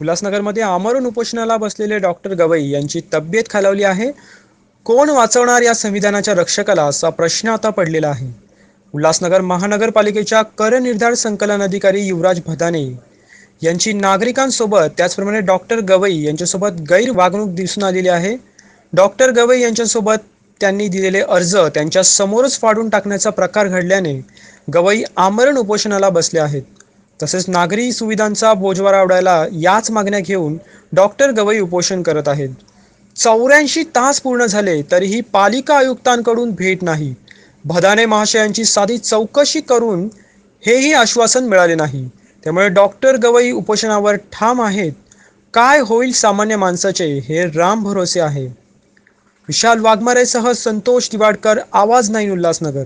उल्हासनगरमध्ये आमरण उपोषणाला बसलेले डॉक्टर गवई यांची तब्येत खालावली आहे. कोण वाचवणार या संविधानाच्या रक्षकाला असा प्रश्न आता पडलेला आहे. उल्हासनगर महानगरपालिकेच्या करनिर्धार संकलन अधिकारी युवराज भदाने यांची नागरिकांसोबत त्याचप्रमाणे डॉक्टर गवई यांच्यासोबत गैरवागणूक दिसून आलेली आहे. डॉक्टर गवई यांच्यासोबत त्यांनी दिलेले अर्ज त्यांच्या समोरच फाडून टाकण्याचा प्रकार घडल्याने गवई आमरण उपोषणाला बसले आहेत. तसेच नागरी सुविधांचा बोजवारा उडायला याच मागण्या घेऊन डॉक्टर गवई उपोषण करत आहेत. चौऱ्याऐंशी तास पूर्ण झाले तरीही पालिका आयुक्तांकडून भेट नाही. भदाने महाशयांची साधी चौकशी करून हेही आश्वासन मिळाले नाही. त्यामुळे डॉक्टर गवई उपोषणावर ठाम आहेत. काय होईल सामान्य माणसाचे हे राम भरोसे आहे. विशाल वाघमारेसह संतोष दिवाडकर आवाज नाही उल्हासनगर.